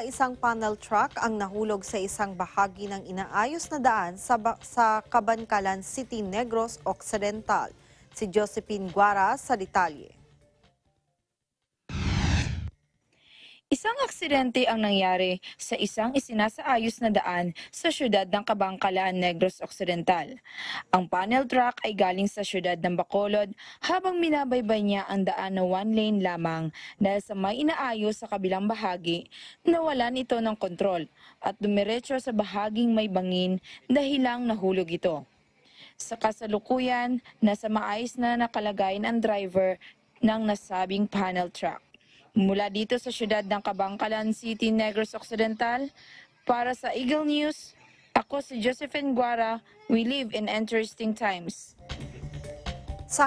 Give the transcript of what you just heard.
Nakaisang panel truck ang nahulog sa isang bahagi ng inaayos na daan sa, sa Cabancalan City, Negros Occidental. Si Josephine Guara sa detalye. Isang aksidente ang nangyari sa isang isinasaayos na daan sa syudad ng Kabangkalan, Negros Occidental. Ang panel truck ay galing sa syudad ng Bacolod habang minabaybay niya ang daan na one lane lamang dahil sa may inaayos sa kabilang bahagi, nawalan ito ng kontrol at dumiretso sa bahaging may bangin dahilang nahulog ito. Sa kasalukuyan, nasa maayos na nakalagayan ang driver ng nasabing panel truck. Mula dito sa syudad ng Kabangkalan City, Negros Occidental, para sa Eagle News, ako si Josephine Guara. We live in interesting times. Sa